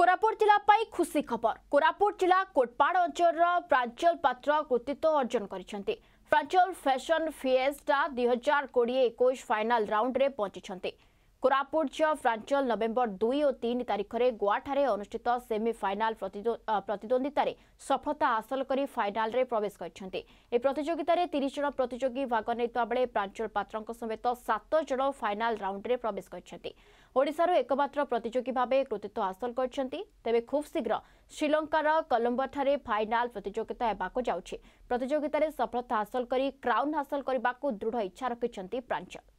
কোরাপুট জেলা পাই খুশি খবর কোরাপুট জেলা কোটপাড় অঞ্চলর প্রাঞ্জল পাত্র কৃতিত্ব অর্জন করেছেন প্রাঞ্জল ফ্যাশন ফিয়েস্টা দুই হাজার কোড়িয়ে একুশ ফাইনাল রাউন্ডে পৌঁছিছেন କୋରାପୁଟ ଝିଅ ଫ୍ରାଞ୍ଚଲ ନଭେମ୍ବର ଦୁଇ ଓ ତିନି ତାରିଖରେ ଗୋଆଠାରେ ଅନୁଷ୍ଠିତ ସେମିଫାଇନାଲ ପ୍ରତିଦ୍ୱନ୍ଦିତାରେ ସଫଳତା ହାସଲ କରି ଫାଇନାଲରେ ପ୍ରବେଶ କରିଛନ୍ତି ଏହି ପ୍ରତିଯୋଗିତାରେ ତିରିଶ ଜଣ ପ୍ରତିଯୋଗୀ ଭାଗ ନେଇଥିବା ବେଳେ ପ୍ରାଞ୍ଚଳ ପାତ୍ରଙ୍କ ସମେତ ସାତ ଜଣ ଫାଇନାଲ ରାଉଣ୍ଡରେ ପ୍ରବେଶ କରିଛନ୍ତି ଓଡ଼ିଶାରୁ ଏକମାତ୍ର ପ୍ରତିଯୋଗୀ ଭାବେ କୃତିତ୍ୱ ହାସଲ କରିଛନ୍ତି ତେବେ ଖୁବ୍ ଶୀଘ୍ର ଶ୍ରୀଲଙ୍କାର କଲମ୍ବୋଠାରେ ଫାଇନାଲ ପ୍ରତିଯୋଗିତା ହେବାକୁ ଯାଉଛି ପ୍ରତିଯୋଗିତାରେ ସଫଳତା ହାସଲ କରି କ୍ରାଉନ୍ ହାସଲ କରିବାକୁ ଦୃଢ଼ ଇଚ୍ଛା ରଖିଛନ୍ତି ପ୍ରାଞ୍ଚଳ